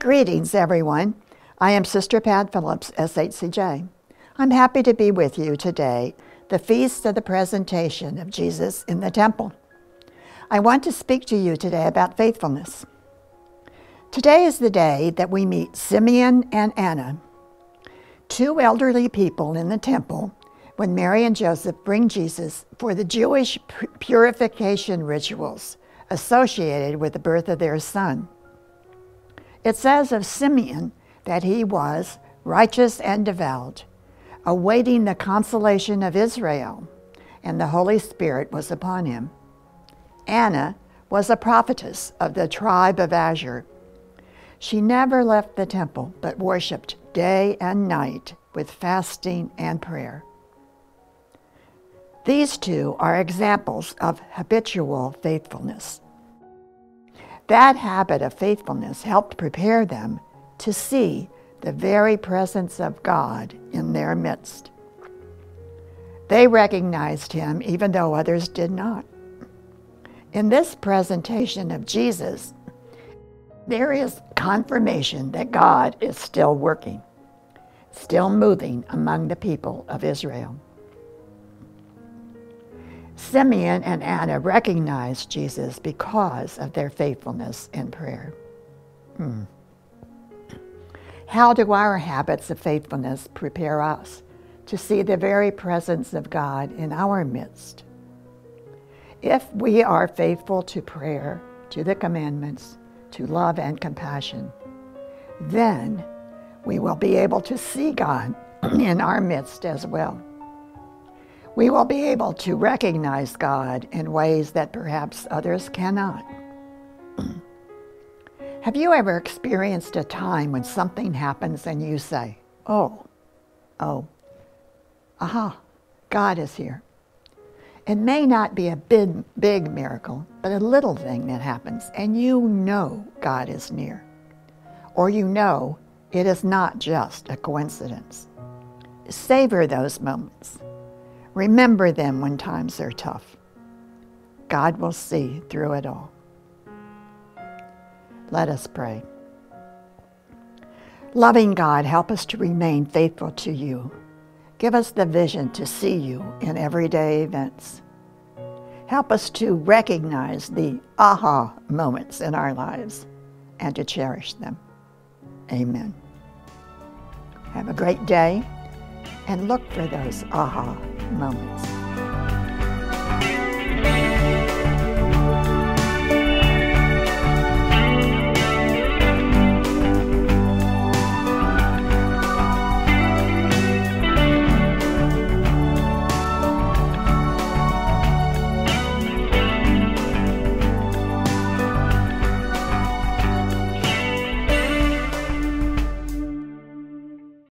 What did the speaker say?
Greetings, everyone. I am Sister Pat Phillips, SHCJ. I'm happy to be with you today, the feast of the presentation of Jesus in the temple. I want to speak to you today about faithfulness. Today is the day that we meet Simeon and Anna, two elderly people in the temple when Mary and Joseph bring Jesus for the Jewish purification rituals associated with the birth of their son. It says of Simeon that he was righteous and devout, awaiting the consolation of Israel, and the Holy Spirit was upon him. Anna was a prophetess of the tribe of Asher. She never left the temple, but worshiped day and night with fasting and prayer. These two are examples of habitual faithfulness. That habit of faithfulness helped prepare them to see the very presence of God in their midst. They recognized him even though others did not. In this presentation of Jesus, there is confirmation that God is still working, still moving among the people of Israel. Simeon and Anna recognized Jesus because of their faithfulness in prayer. Hmm. How do our habits of faithfulness prepare us to see the very presence of God in our midst? If we are faithful to prayer, to the commandments, to love and compassion, then we will be able to see God in our midst as well we will be able to recognize God in ways that perhaps others cannot. Have you ever experienced a time when something happens and you say, oh, oh, aha, God is here? It may not be a big, big miracle, but a little thing that happens, and you know God is near. Or you know it is not just a coincidence. Savor those moments. Remember them when times are tough. God will see through it all. Let us pray. Loving God, help us to remain faithful to you. Give us the vision to see you in everyday events. Help us to recognize the aha moments in our lives and to cherish them. Amen. Have a great day and look for those aha moments.